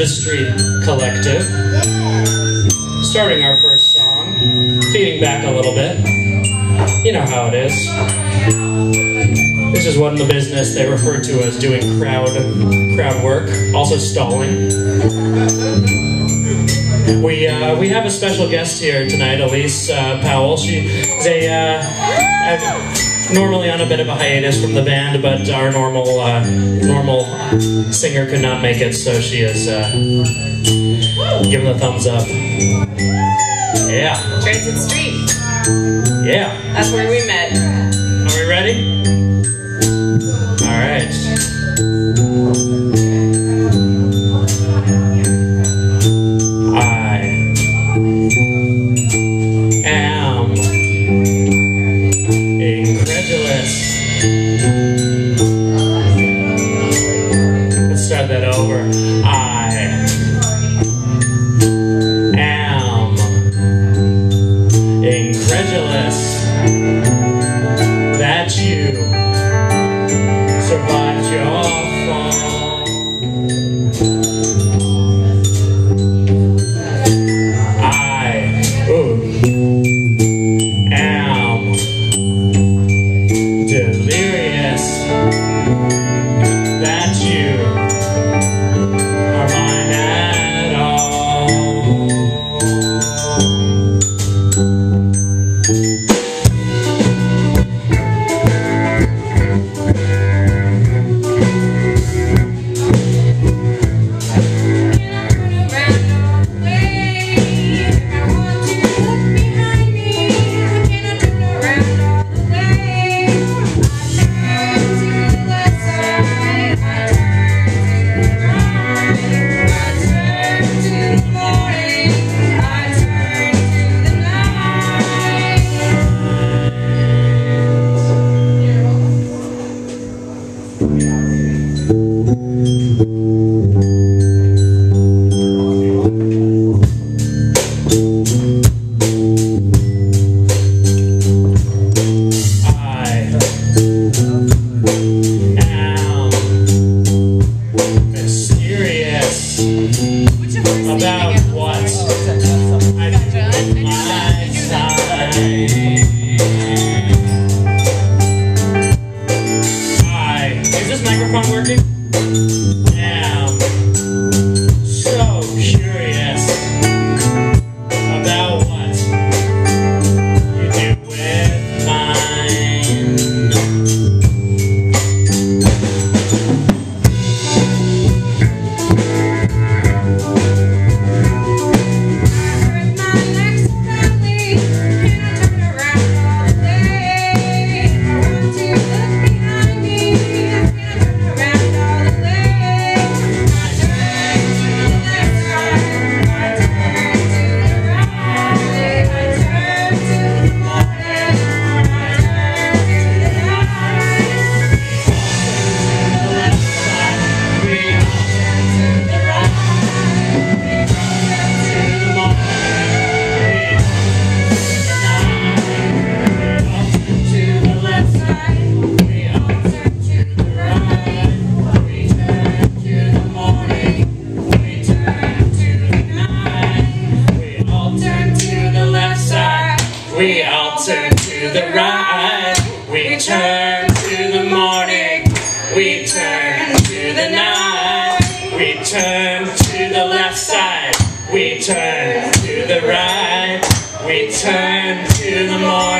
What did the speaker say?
the Street Collective. Starting our first song, feeding back a little bit. You know how it is. This is what in the business they refer to as doing crowd crowd work, also stalling. We uh, we have a special guest here tonight, Elise uh, Powell. She is a uh, normally on a bit of a hiatus from the band, but our normal uh, normal singer could not make it, so she is uh, giving the thumbs up. Yeah, Transit Street. yeah. That's where we met. Are we ready? All right. Incredulous. the ride. We turn to the morning. We turn to the night. We turn to the left side. We turn to the right. We turn to the morning.